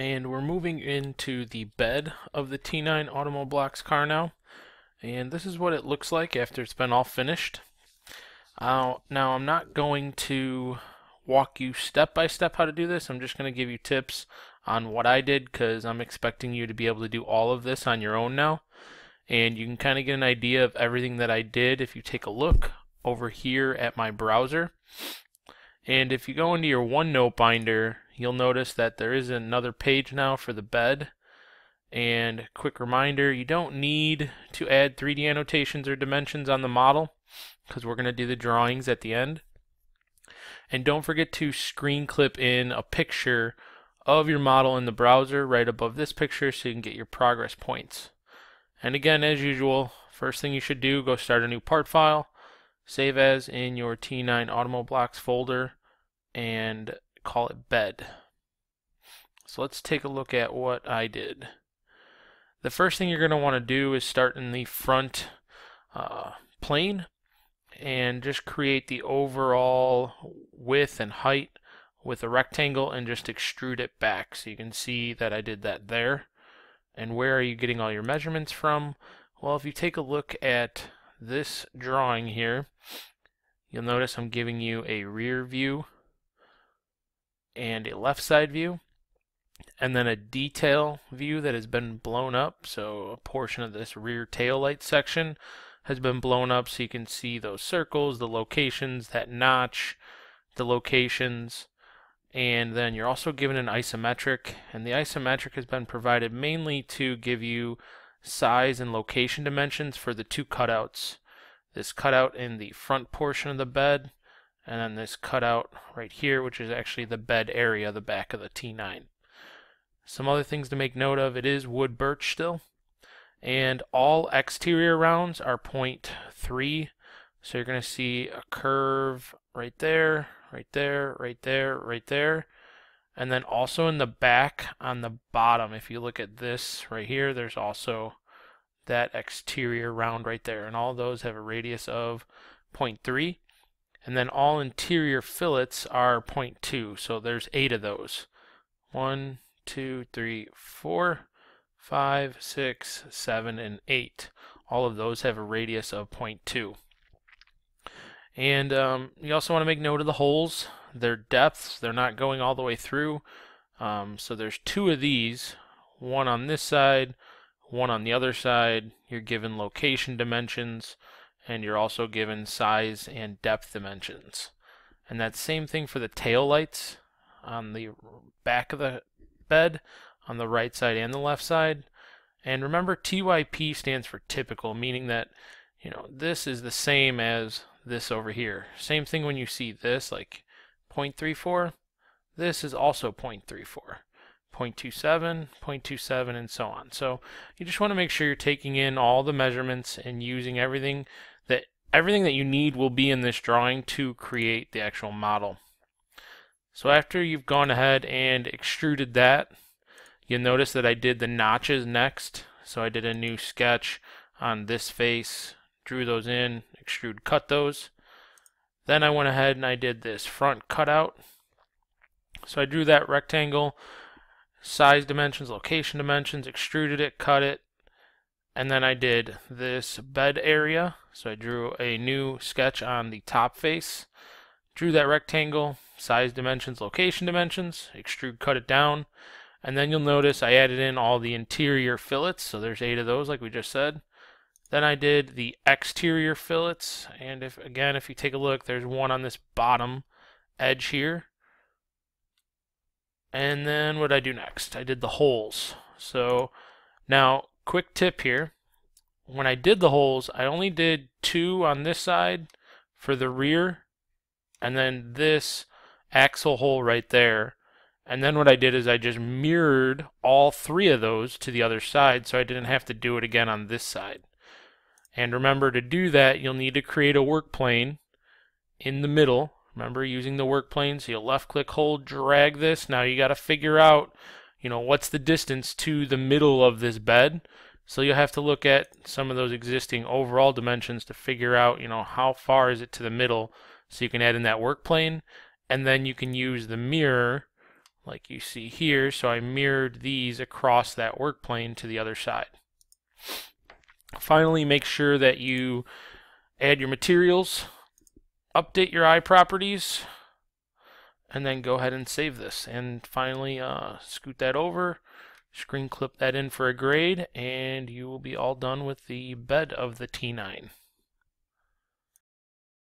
and we're moving into the bed of the T9 Automoblox car now. And this is what it looks like after it's been all finished. Uh, now I'm not going to walk you step by step how to do this. I'm just going to give you tips on what I did because I'm expecting you to be able to do all of this on your own now. And you can kind of get an idea of everything that I did if you take a look over here at my browser and if you go into your OneNote binder you'll notice that there is another page now for the bed. And quick reminder, you don't need to add 3D annotations or dimensions on the model because we're going to do the drawings at the end. And don't forget to screen clip in a picture of your model in the browser right above this picture so you can get your progress points. And again, as usual, first thing you should do, go start a new part file, save as in your T9 Automoblox folder, and call it bed. So let's take a look at what I did. The first thing you're going to want to do is start in the front uh, plane and just create the overall width and height with a rectangle and just extrude it back. So you can see that I did that there. And where are you getting all your measurements from? Well, if you take a look at this drawing here, you'll notice I'm giving you a rear view and a left side view and then a detail view that has been blown up. So a portion of this rear tail light section has been blown up so you can see those circles the locations that notch the locations. And then you're also given an isometric and the isometric has been provided mainly to give you size and location dimensions for the two cutouts. This cutout in the front portion of the bed and then this cutout right here, which is actually the bed area, the back of the T9. Some other things to make note of, it is wood birch still, and all exterior rounds are 0.3, so you're going to see a curve right there, right there, right there, right there, and then also in the back on the bottom, if you look at this right here, there's also that exterior round right there, and all those have a radius of 0.3 and then all interior fillets are 0.2 so there's eight of those. One two three four five six seven and eight. All of those have a radius of 0.2 and um, you also want to make note of the holes their depths they're not going all the way through um, so there's two of these one on this side one on the other side you're given location dimensions and you're also given size and depth dimensions. And that same thing for the tail lights on the back of the bed on the right side and the left side. And remember TYP stands for typical, meaning that you know this is the same as this over here. Same thing when you see this like 0.34, this is also 0.34. 0.27, 0.27, and so on. So you just want to make sure you're taking in all the measurements and using everything that everything that you need will be in this drawing to create the actual model. So after you've gone ahead and extruded that, you'll notice that I did the notches next. So I did a new sketch on this face, drew those in, extrude cut those. Then I went ahead and I did this front cutout. So I drew that rectangle, size dimensions, location dimensions, extruded it, cut it, and then I did this bed area. So I drew a new sketch on the top face, drew that rectangle, size dimensions, location dimensions, extrude cut it down, and then you'll notice I added in all the interior fillets, so there's eight of those like we just said. Then I did the exterior fillets, and if again, if you take a look, there's one on this bottom edge here. And then what did I do next? I did the holes. So now quick tip here. When I did the holes, I only did two on this side for the rear, and then this axle hole right there. And then what I did is I just mirrored all three of those to the other side so I didn't have to do it again on this side. And remember to do that, you'll need to create a work plane in the middle. Remember using the work plane, so you'll left click, hold, drag this. Now you got to figure out you know, what's the distance to the middle of this bed? So you'll have to look at some of those existing overall dimensions to figure out, you know, how far is it to the middle so you can add in that work plane and then you can use the mirror like you see here. So I mirrored these across that work plane to the other side. Finally, make sure that you add your materials, update your iProperties, and then go ahead and save this. And finally, uh, scoot that over, screen clip that in for a grade, and you will be all done with the bed of the T9.